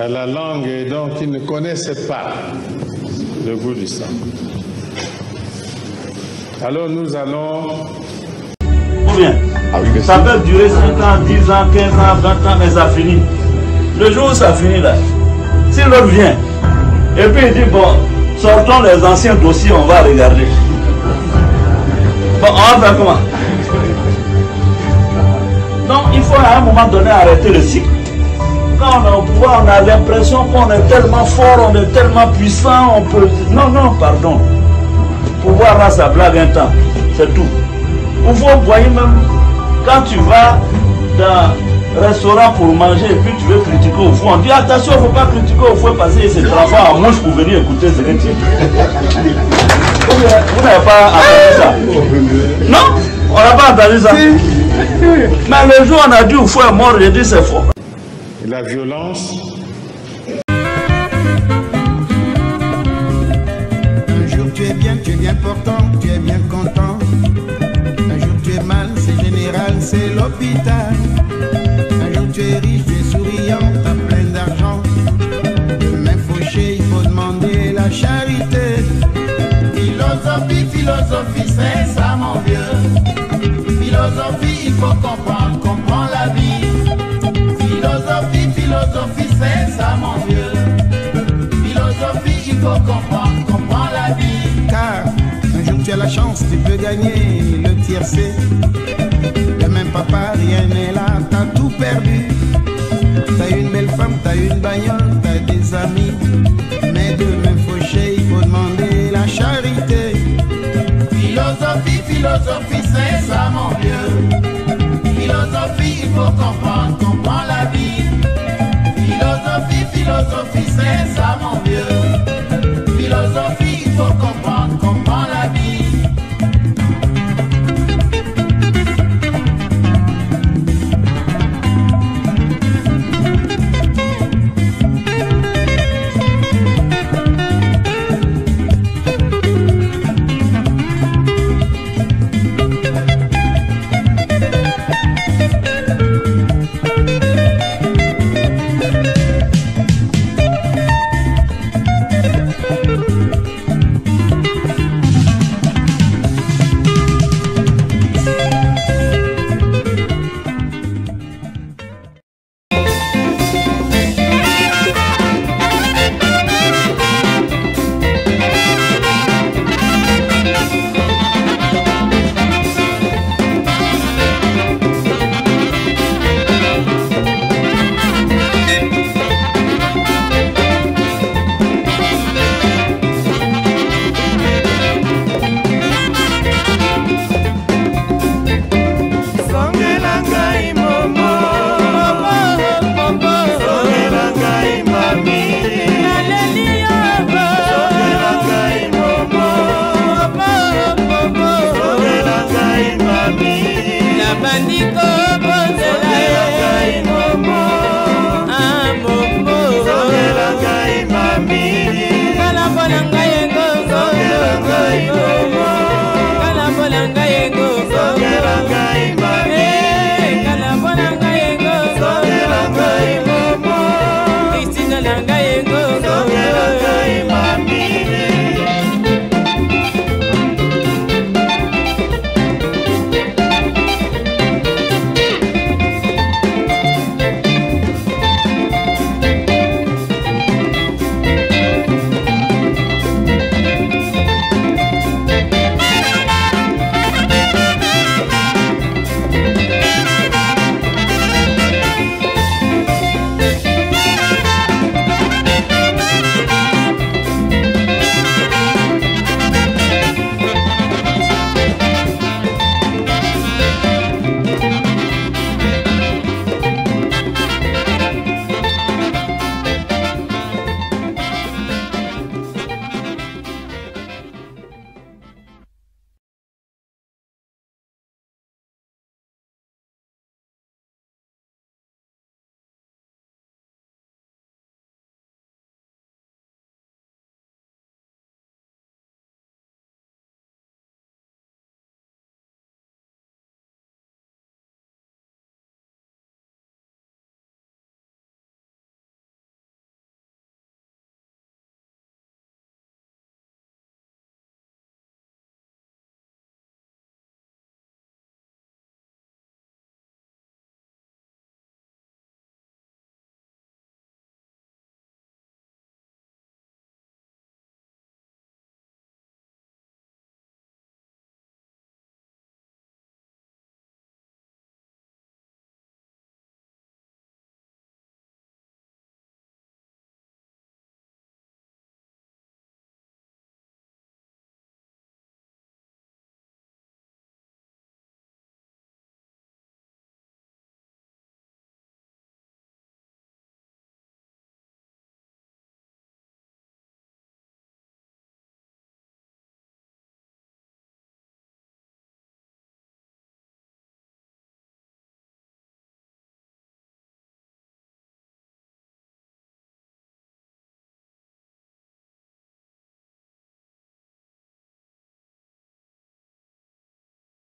à la langue et donc ils ne connaissaient pas le goût du sang. Alors nous allons Ou bien, ça peut durer 5 ans, 10 ans, 15 ans, 20 ans, mais ça finit. Le jour où ça finit là, si l'autre vient, et puis il dit, bon, sortons les anciens dossiers, on va regarder. Bon, on va faire comment? Donc il faut à un moment donné arrêter le cycle. Quand on est au pouvoir, on a l'impression qu'on est tellement fort, on est tellement puissant, on peut... Non, non, pardon. Pouvoir là, ça blague un temps. C'est tout. Ou vous voyez même, quand tu vas dans un restaurant pour manger et puis tu veux critiquer au fond, on dit attention, il ne faut pas critiquer au fond parce qu'il s'est transformé en mouche pour venir écouter ce que tu. Vous n'avez pas entendu ça? Non? On n'a pas entendu ça? Mais le jour où on a dit au fond est mort, j'ai dit c'est faux. La violence. Un jour tu es bien, tu es bien portant, tu es bien content. Un jour tu es mal, c'est général, c'est l'hôpital. Un jour tu es riche, tu es souriant, t'as plein d'argent. Demain fauché, il faut demander la charité. Philosophie, philosophie, c'est ça mon vieux. Philosophie, il faut comprendre, comprendre la il faut comprendre, comprendre la vie. Car un jour tu as la chance, tu peux gagner le tiercé. Demain papa, rien n'est là, t'as tout perdu. T'as une belle femme, t'as une bagnole, t'as des amis. Mais demain fauché, il faut demander la charité. Philosophie, philosophie, c'est ça mon vieux. Philosophie, il faut comprendre, comprendre la vie. Philosophie, philosophie, c'est ça